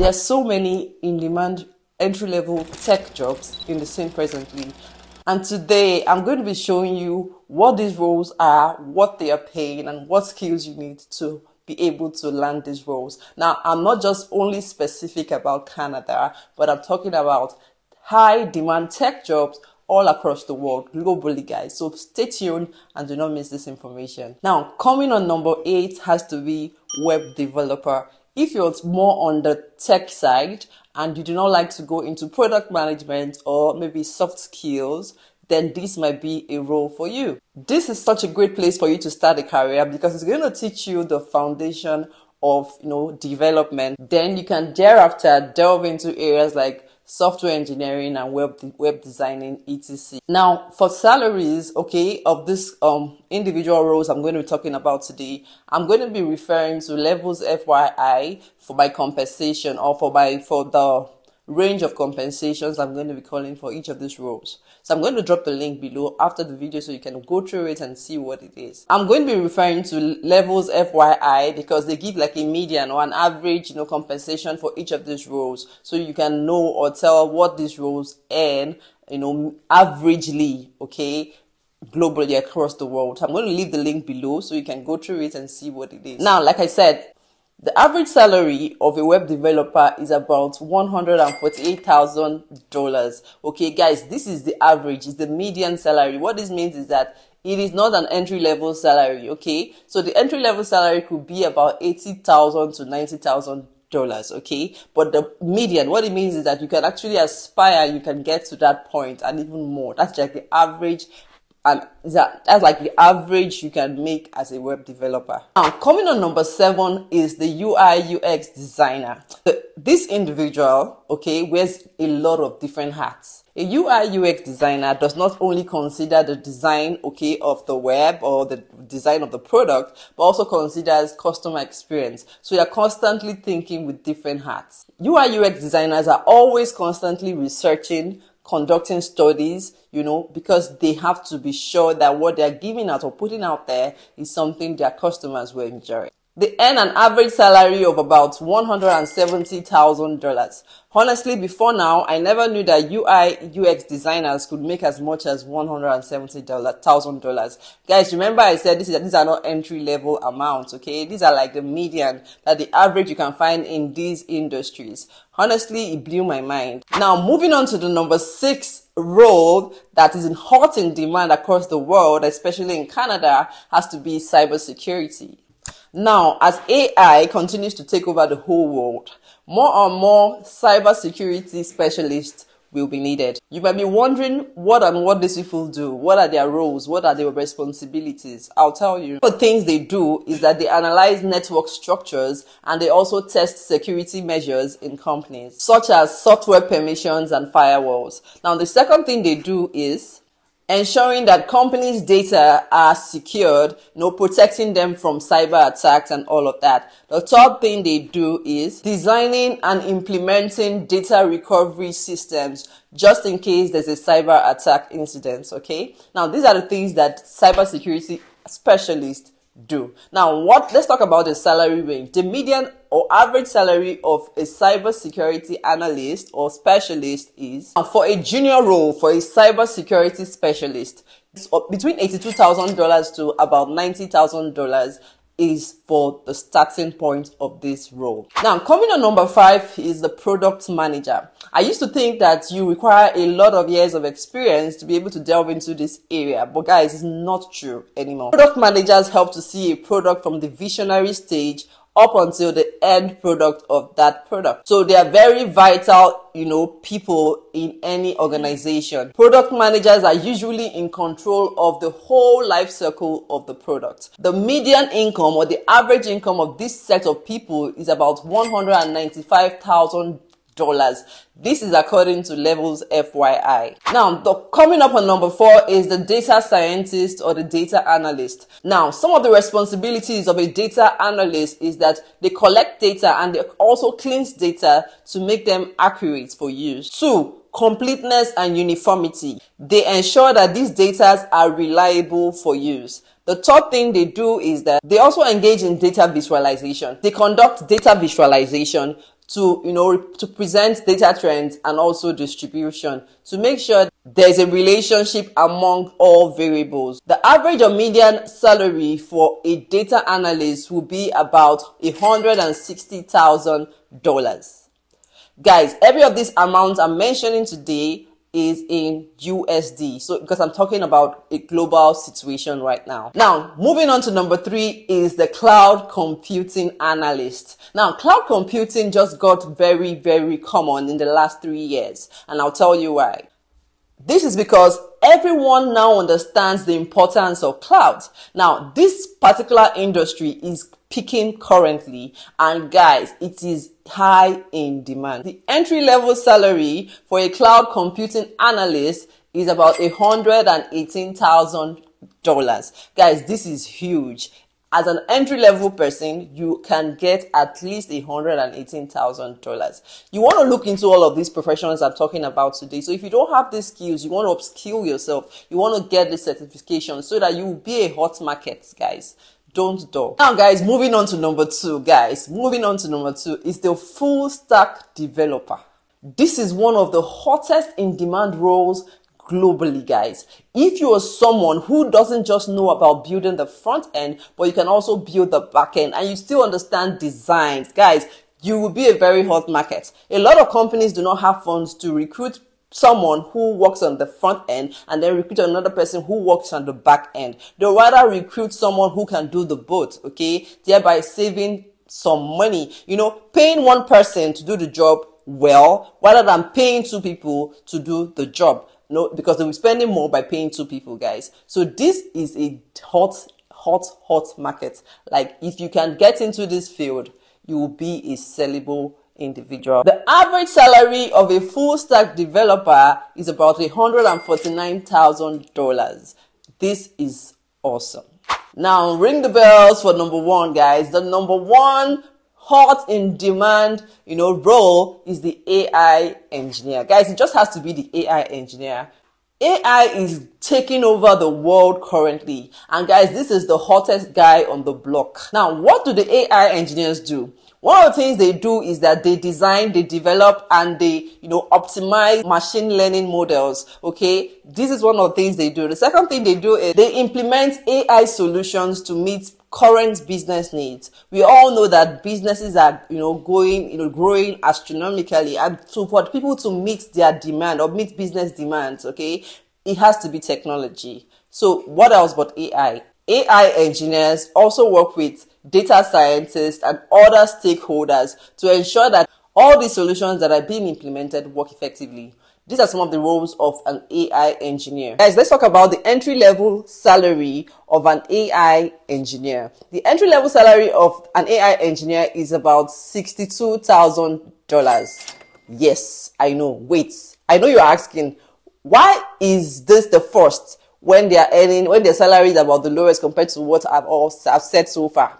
There are so many in-demand entry-level tech jobs in the scene presently. And today I'm going to be showing you what these roles are, what they are paying, and what skills you need to be able to land these roles. Now, I'm not just only specific about Canada, but I'm talking about high demand tech jobs all across the world, globally, guys. So stay tuned and do not miss this information. Now, coming on number eight has to be web developer. If you're more on the tech side and you do not like to go into product management or maybe soft skills, then this might be a role for you. This is such a great place for you to start a career because it's going to teach you the foundation of, you know, development. Then you can thereafter delve into areas like software engineering and web web designing etc. Now for salaries okay of this um individual roles i'm going to be talking about today i'm going to be referring to levels fyi for my compensation or for my for the range of compensations I'm going to be calling for each of these roles. So I'm going to drop the link below after the video so you can go through it and see what it is. I'm going to be referring to levels FYI because they give like a median or an average, you know, compensation for each of these roles. So you can know or tell what these roles earn, you know, averagely, okay, globally across the world. I'm going to leave the link below so you can go through it and see what it is. Now, like I said, the average salary of a web developer is about $148,000. Okay, guys, this is the average, it's the median salary. What this means is that it is not an entry level salary, okay? So the entry level salary could be about 80,000 to 90,000 dollars okay but the median what it means is that you can actually aspire you can get to that point and even more that's like the average and that, that's like the average you can make as a web developer. Now, coming on number seven is the UI UX designer. This individual, okay, wears a lot of different hats. A UI UX designer does not only consider the design, okay, of the web or the design of the product, but also considers customer experience. So you're constantly thinking with different hats. UI UX designers are always constantly researching, conducting studies, you know, because they have to be sure that what they're giving out or putting out there is something their customers will enjoy. They earn an average salary of about $170,000. Honestly, before now, I never knew that UI UX designers could make as much as $170,000. Guys, remember I said this is, these are not entry level amounts, okay? These are like the median, that the average you can find in these industries. Honestly, it blew my mind. Now, moving on to the number six role that is in hot in demand across the world, especially in Canada, has to be cybersecurity. Now, as AI continues to take over the whole world, more and more cybersecurity specialists will be needed. You might be wondering what and what these people do. What are their roles? What are their responsibilities? I'll tell you. The things they do is that they analyze network structures and they also test security measures in companies, such as software permissions and firewalls. Now, the second thing they do is ensuring that companies' data are secured, you know, protecting them from cyber attacks and all of that. The third thing they do is designing and implementing data recovery systems just in case there's a cyber attack incident. Okay. Now, these are the things that cybersecurity specialists do. Now, what, let's talk about the salary range. The median or average salary of a cybersecurity analyst or specialist is uh, for a junior role for a cybersecurity specialist uh, between $82,000 to about $90,000 is for the starting point of this role. Now, coming on number five is the product manager. I used to think that you require a lot of years of experience to be able to delve into this area, but guys, it's not true anymore. Product managers help to see a product from the visionary stage up until the end product of that product. So they are very vital, you know, people in any organization. Product managers are usually in control of the whole life cycle of the product. The median income or the average income of this set of people is about 195,000 dollars. This is according to levels FYI. Now, the, coming up on number four is the data scientist or the data analyst. Now, some of the responsibilities of a data analyst is that they collect data and they also cleanse data to make them accurate for use. Two, completeness and uniformity. They ensure that these data are reliable for use. The third thing they do is that they also engage in data visualization. They conduct data visualization to, you know, to present data trends and also distribution to make sure there's a relationship among all variables. The average or median salary for a data analyst will be about $160,000. Guys, every of these amounts I'm mentioning today is in USD. So because I'm talking about a global situation right now. Now, moving on to number three is the cloud computing analyst. Now, cloud computing just got very, very common in the last three years. And I'll tell you why. This is because everyone now understands the importance of cloud. Now, this particular industry is peaking currently and guys, it is high in demand. The entry level salary for a cloud computing analyst is about $118,000. Guys, this is huge as an entry level person, you can get at least $118,000. You want to look into all of these professions I'm talking about today. So if you don't have these skills, you want to upskill yourself. You want to get the certification so that you will be a hot market, guys. Don't dull. Now, guys, moving on to number two, guys. Moving on to number two is the full stack developer. This is one of the hottest in demand roles globally, guys. If you are someone who doesn't just know about building the front end, but you can also build the back end and you still understand designs, guys, you will be a very hot market. A lot of companies do not have funds to recruit someone who works on the front end and then recruit another person who works on the back end. They'll rather recruit someone who can do the both, okay? Thereby saving some money. You know, paying one person to do the job well rather than paying two people to do the job. No, because they'll be spending more by paying two people, guys. So this is a hot, hot, hot market. Like if you can get into this field, you will be a sellable individual. The average salary of a full stack developer is about $149,000. This is awesome. Now ring the bells for number one, guys. The number one hot in demand, you know, role is the AI engineer. Guys, it just has to be the AI engineer. AI is taking over the world currently. And guys, this is the hottest guy on the block. Now, what do the AI engineers do? One of the things they do is that they design, they develop, and they, you know, optimize machine learning models. Okay. This is one of the things they do. The second thing they do is they implement AI solutions to meet current business needs. We all know that businesses are, you know, going, you know, growing astronomically. And so for people to meet their demand or meet business demands, okay, it has to be technology. So what else but AI? AI engineers also work with data scientists and other stakeholders to ensure that all the solutions that are being implemented work effectively. These are some of the roles of an AI engineer. Guys, let's talk about the entry level salary of an AI engineer. The entry level salary of an AI engineer is about $62,000. Yes, I know. Wait, I know you're asking, why is this the first when they are earning, when their salary is about the lowest compared to what I've all I've said so far?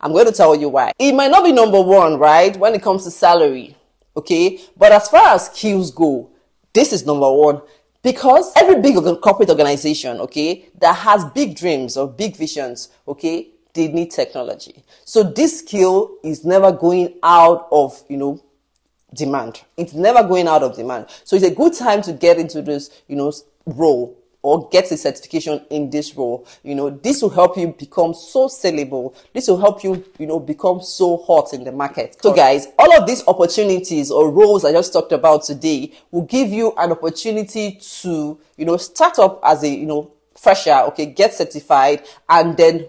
I'm going to tell you why. It might not be number one, right? When it comes to salary. Okay. But as far as skills go, this is number one because every big corporate organization, okay, that has big dreams or big visions, okay, they need technology. So this skill is never going out of, you know, demand. It's never going out of demand. So it's a good time to get into this, you know, role or get a certification in this role. You know, this will help you become so sellable. This will help you, you know, become so hot in the market. So guys, all of these opportunities or roles I just talked about today will give you an opportunity to, you know, start up as a, you know, fresher, okay, get certified and then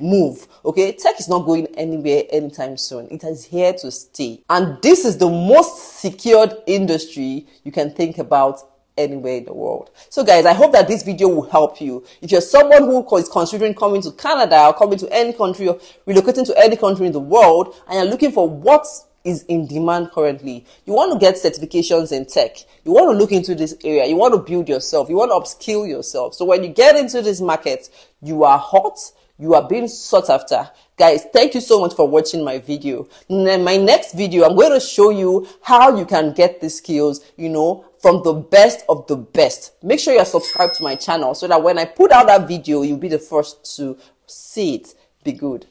move. Okay, tech is not going anywhere anytime soon. It is here to stay. And this is the most secured industry you can think about anywhere in the world. So guys, I hope that this video will help you. If you're someone who is considering coming to Canada or coming to any country or relocating to any country in the world and you're looking for what is in demand currently. You want to get certifications in tech. You want to look into this area. You want to build yourself. You want to upskill yourself. So when you get into this market, you are hot. You are being sought after. Guys, thank you so much for watching my video. In my next video, I'm going to show you how you can get these skills, you know, from the best of the best. Make sure you're subscribed to my channel so that when I put out that video, you'll be the first to see it. Be good.